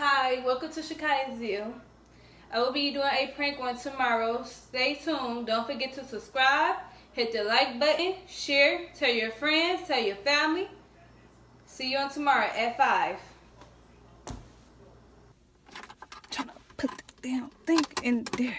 Hi, welcome to Shakiya's View. I will be doing a prank one tomorrow. Stay tuned. Don't forget to subscribe, hit the like button, share, tell your friends, tell your family. See you on tomorrow at 5. Trying to put the damn thing in there.